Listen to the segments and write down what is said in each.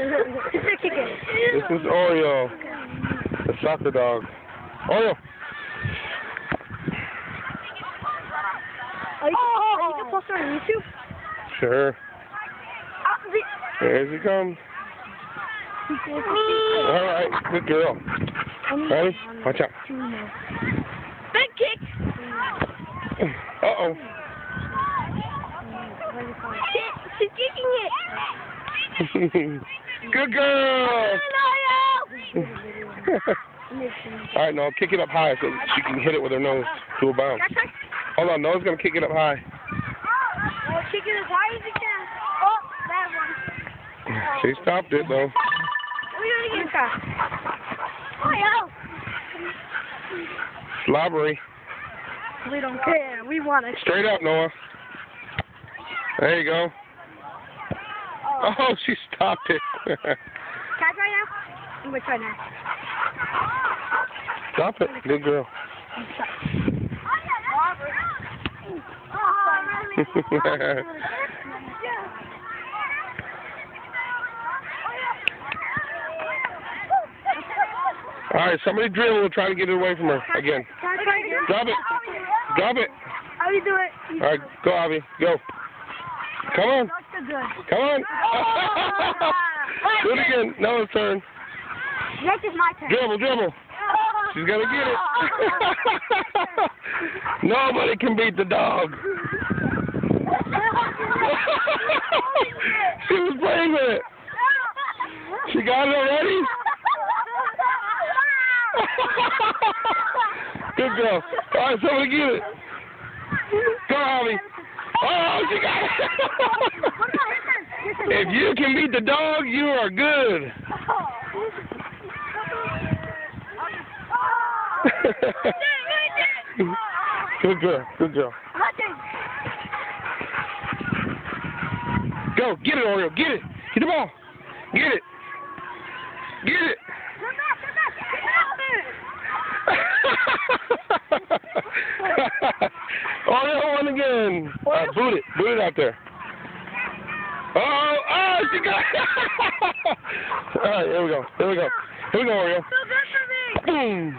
Kick it. This is Oreo, the soccer dog. Oreo. Oh, you, oh, you can post it on YouTube? Sure. Uh, the, Here he comes. All right, good girl. Ready? Watch out. Big kick. Uh oh. She's kicking it. good girl. All right, no, kick it up high so she can hit it with her nose to a bounce. Hold on, Noah's gonna kick it up high. Oh, kick it as high as you can. Oh, that one. She stopped it though. We're gonna get that. Slobbery. We don't care. We want it. Straight up, Noah. There you go. Oh. She stopped it. Can I try now? I'm gonna try now. Stop it. Good girl. All right, somebody drill. We'll try to get it away from her again. Drop it. Drop it. You do it? All right, go, Avi. Go. Come on. So good. Come on. Do it again. Noah's turn. Next is my turn. Dribble, dribble. She's gonna get it. Nobody can beat the dog. she was playing with it. She got it already. Good girl. All right, somebody get it. Go, Javi. Oh, she got it. If you can beat the dog, you are good. good girl. Good girl. Go, get it, Oreo. Get it. Get the ball. Get it. Get it. Oreo won again. Uh, boot it. Boot it out there. Oh, oh, she got it. All right, here we go. Here we go. Here we go, Oreo. Boom.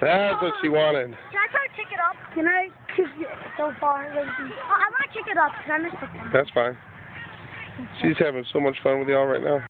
That's what she wanted. Can I try to kick it up? Can I kick it so far? Oh, I want to kick it up because I missed it. That's fine. She's having so much fun with y'all right now.